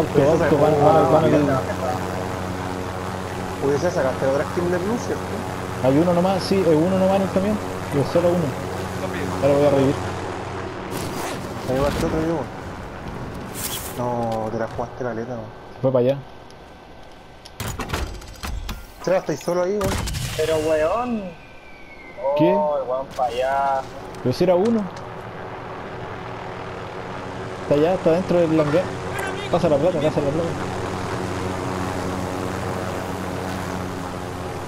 Auto, auto, van, van, van, van. Pudiese sacaste otra skin de blue, ¿cierto? Hay uno nomás, sí, hay uno nomás en el camión. Yo solo uno. Ahora voy a revivir. Ahí va el otro yo. No, te la jugaste la letra, weón. Se fue para allá. Seba, estáis solo ahí, weón. Pero weón. ¿Qué? Oh, el weón para allá. Pero si era uno. Está allá, está dentro del hangar. Pasa la plata, pasa la plata.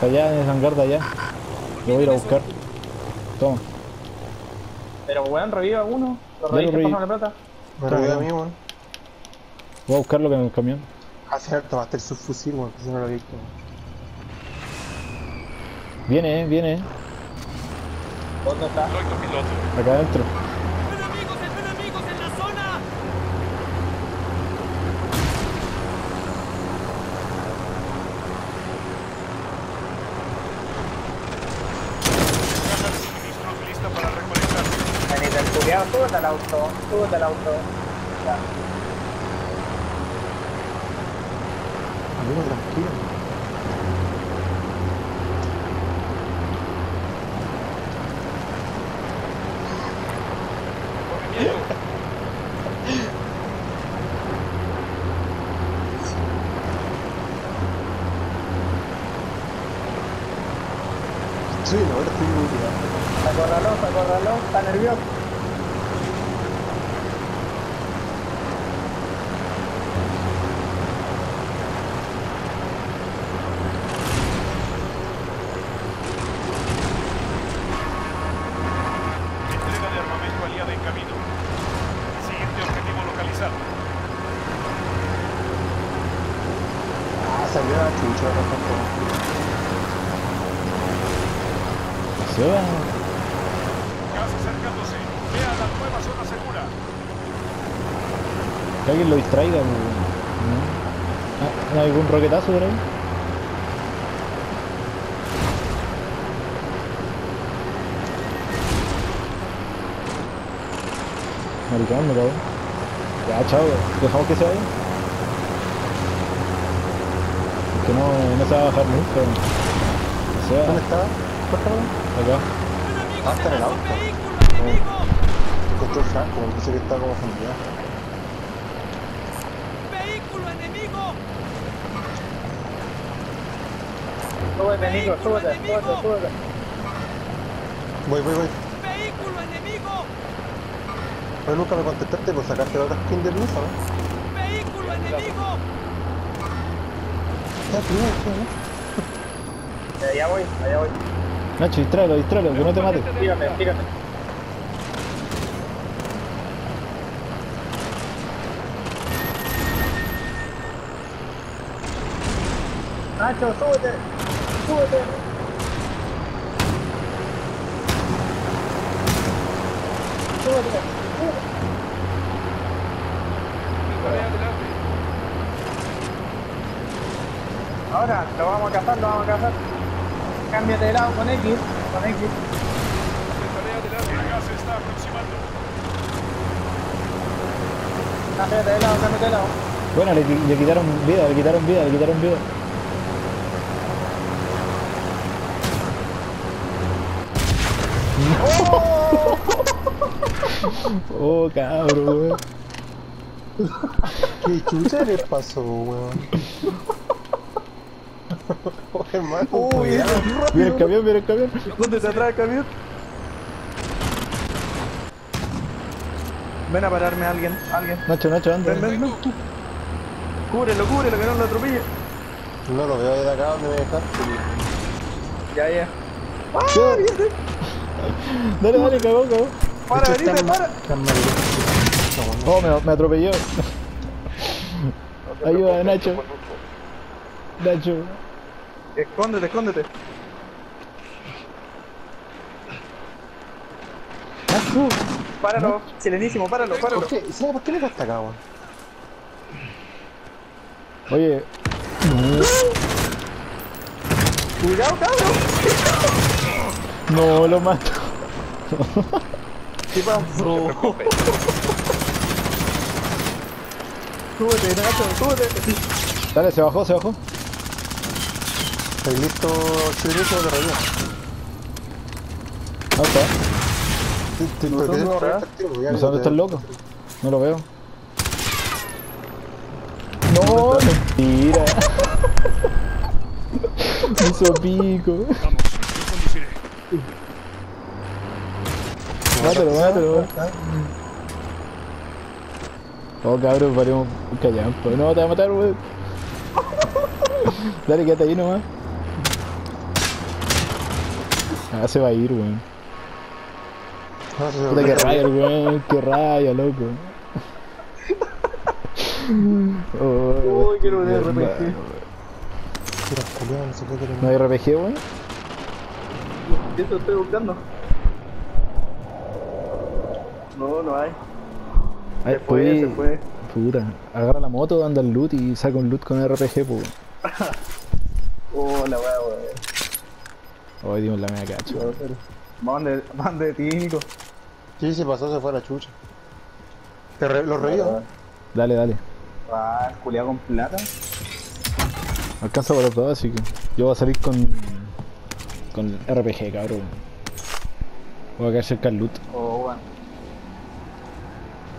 Allá en el hangar de allá. Lo voy a ir a buscar. Toma. Pero weón, reviva uno. Lo reviví. pasan la plata. Me revivió a mí, weón. Voy a buscarlo en el camión. Ah, cierto, tomaste el subfusil, weón, que si no lo he visto. Viene, eh, viene, eh. ¿Dónde está? Acá adentro. ¡Enemigos, enemigos en la zona! Caja de suministros lista para recolectar. Culiao, súbete al auto. Súbete al auto. Ya. Amigo, tranquilo. Sí, no, ahora estoy muy cuidado. Acórralo, acórralo. Está nervioso. La chucha, no tanto. Se va. Gas acercándose. Vea la nueva zona segura. Que alguien lo distraiga. ¿no? ¿No hay algún roquetazo por ahí? Maricón, me cago. Ya, chao, dejamos que se vaya. Que no, no se va a bajar nunca. Se va. ¿Dónde está? Acá. Ah, está en el auto. ¡Vehículo enemigo! Encontró el Franco, porque dice que está como familiar. ¡Vehículo enemigo! Súbete, Nico, súbete, súbete, súbete. Voy, voy, voy. ¡Vehículo enemigo! Pero nunca me contestaste por sacarte la otra skin de blue, ¿sabes? ¡Vehículo enemigo! ¿No? Allá voy, allá voy. Nacho, distráelo, distráelo, que no te mate. Tírate, tírate. Nacho, súbete, súbete. Súbete, Ahora, lo vamos a cazar, lo vamos a cazar. Cámbiate de lado con X, con X. Se está aproximando. Cámbiate de lado, cámbiate de lado. Bueno, le, le quitaron vida, le quitaron vida, le quitaron vida. Oh, cabrón, weón. ¿Qué chucha le pasó, weón? Oh, hermano, cuidado. Mira el camión, mira el camión. ¿Dónde te atrae el camión? Ven a pararme alguien, alguien. Nacho, Nacho, anda. Ven, ven, ven. Cúbrelo, cúbrelo, que no lo atropelle. No lo veo desde acá donde me dejaste. Ya, ya. Dale, dale, cagó, cagó. Para, venite, para. Oh, me, me atropelló. Ayuda, Nacho. Nacho. Escóndete, escóndete. Nacho. Páralo, silenísimo, páralo, páralo. ¿Por qué? ¿Sabes por qué le dejaste acá, weón? Oye, Cuidado, cabrón. no lo mato. ¿Qué pasó? Súbete, Nacho, súbete. Dale, se bajó, se bajó. ¿Estáis listo, chirico de relleno? Ahí está. Sí, No sé dónde está el loco. No lo veo. No, mentira. Me hizo pico. Vamos, yo conduciré. Mátalo, mátalo. Oh, cabrón, paremos un callampa. No, te va a matar, weón. Dale, quédate ahí nomás. Ah, se va a ir, weón. Se Puta que raya, weón. Qué raya, loco. Oh, Uy, quiero un hermano, RPG. no sé qué quiere- ¿No hay RPG, weón? ¿Qué te estoy buscando? No, no hay. Ay, Se fue, se pues, fue. Puta, agarra la moto, anda al loot y saca un loot con RPG, pues. Oh, la weá, weón. Hoy dimos la media cacho. Van de, van de ti, Nico. Sí, se pasó, se fue a la chucha. Te re- ¿Lo reído? Dale, dale. Ah, culiado con plata. Alcanza por los dos, así que yo voy a salir con. con RPG, cabrón. Voy a quedar cerca del loot. Oh.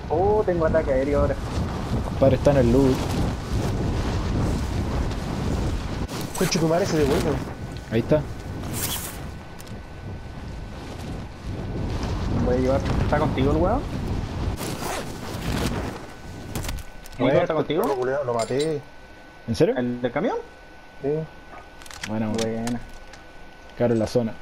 Oh, tengo ataque aéreo ahora. Compadre está en el loot. Concho, tu madre se devuelve. Ahí está. Llevar. ¿Está contigo el weón? ¿El weón está contigo? Lo, maté. ¿En serio? ¿El del camión? Sí. Bueno, Buena. cabrón, en la zona.